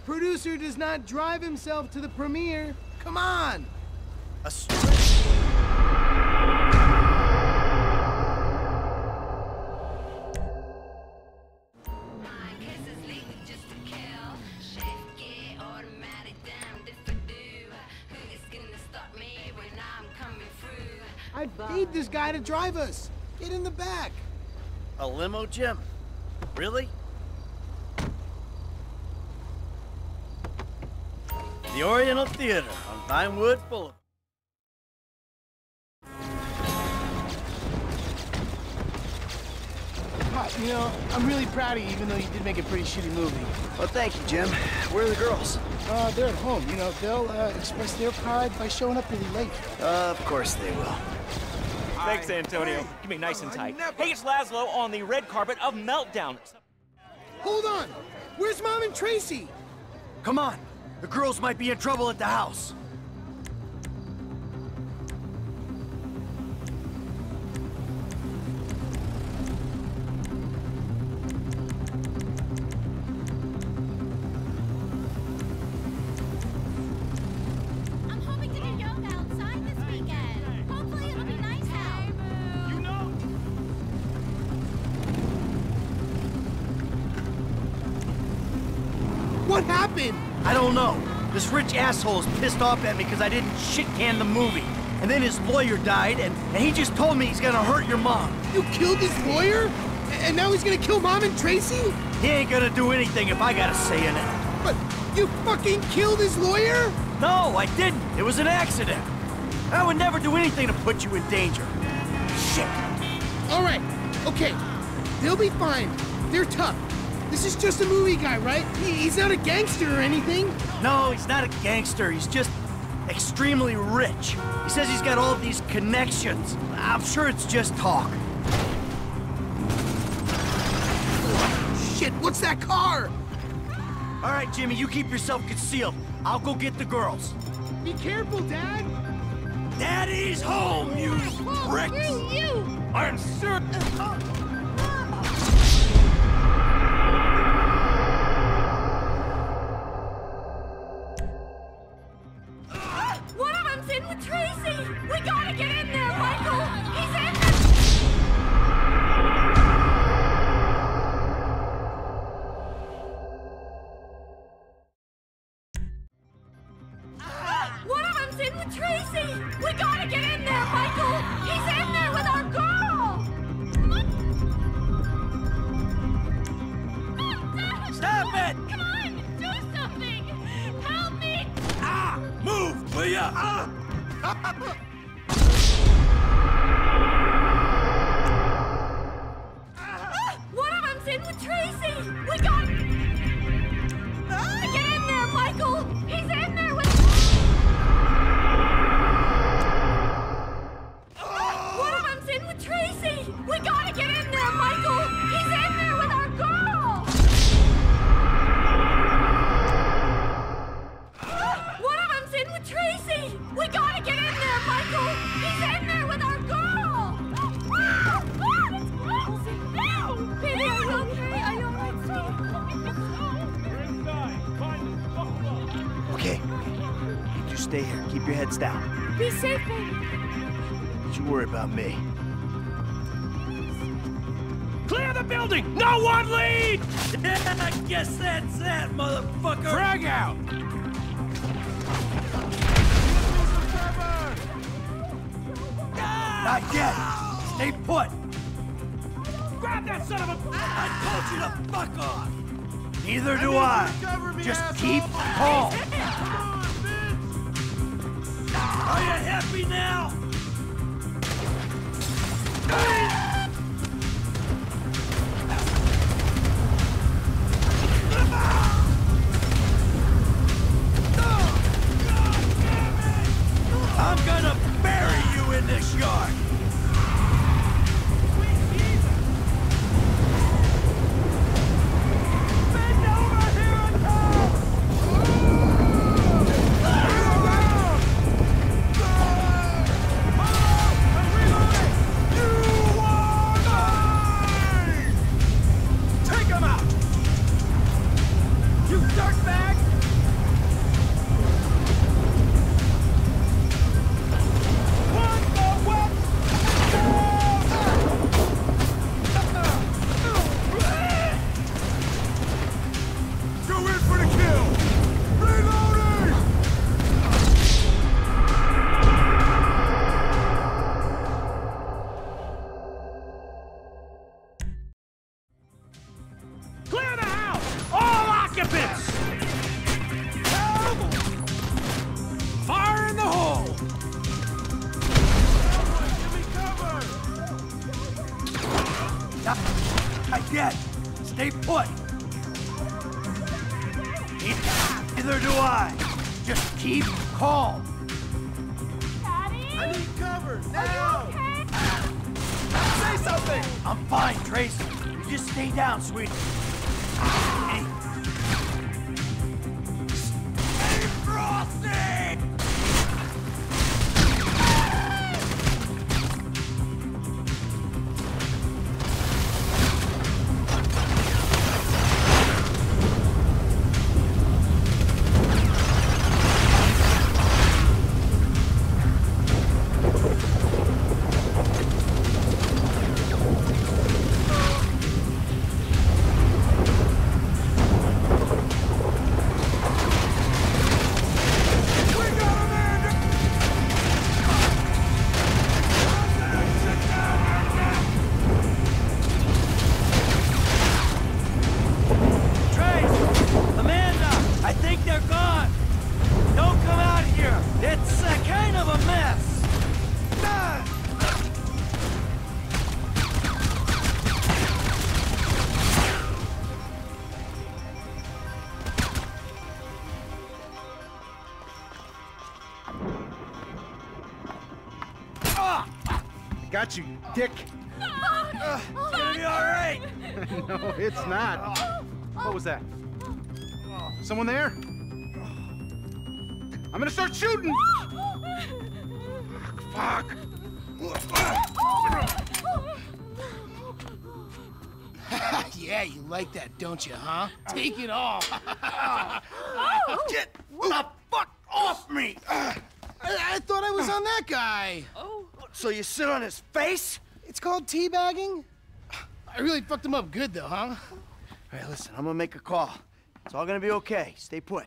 producer does not drive himself to the premiere. Come on! A stretch. My kiss is legal just to kill. Chef, get automatic, damned if I do. Who is gonna stop me when I'm coming through? I paid this guy to drive us. Get in the back. A limo, Jim? Really? The Oriental Theater on Vinewood Boulevard. Pop, you know, I'm really proud of you, even though you did make a pretty shitty movie. Well, thank you, Jim. Where are the girls? Uh, they're at home. You know, they'll uh, express their pride by showing up really late. Uh, of course they will. Thanks, Antonio. Give me nice and tight. Hey, it's Lazlow on the red carpet of Meltdown. Hold on! Where's Mom and Tracy? Come on! The girls might be in trouble at the house. I'm hoping to do yoga outside this weekend. Hopefully it'll be nice out. You know? What happened? I don't know. This rich asshole is pissed off at me because I didn't shit can the movie. And then his lawyer died, and, and he just told me he's gonna hurt your mom. You killed his lawyer? And now he's gonna kill Mom and Tracy? He ain't gonna do anything if I got a say in it. But you fucking killed his lawyer? No, I didn't. It was an accident. I would never do anything to put you in danger. Shit. All right, okay. They'll be fine. They're tough. This is just a movie guy, right? He- He's not a gangster or anything. No, he's not a gangster. He's just extremely rich. He says he's got all these connections. I'm sure it's just talk. Shit, what's that car? All right, Jimmy, you keep yourself concealed. I'll go get the girls. Be careful, Dad. Daddy's home, you oh, pricks! You, you! I'm sure. One Ah! Ah! Ah! One of them's in with Tracy! We got... stay here. Keep your heads down. Be safe, baby. Don't you worry about me. Clear the building! No one lead! Yeah, I guess that's that, motherfucker. Frag out! Ah! Not yet. Stay put. Grab that son of a... I told you to fuck off. Neither do I. Just keep calm. Are you happy now? Megabits! Fire in the hole! I get. Stay put. Neither do I. Just keep calm. Daddy? I need cover now. Okay? Say something. I'm fine, Tracy. You just stay down, sweetie. Hey. Stay frosty! Got you, dick. It's gonna be alright! no, it's not. What was that? Someone there? I'm gonna start shooting! Fuck! yeah, you like that, don't you, huh? Take it off. Get the fuck off me! I, I thought I was on that guy. Oh. So you sit on his face? It's called teabagging. I really fucked him up good, though, huh? All right, listen, I'm gonna make a call. It's all gonna be okay. Stay put.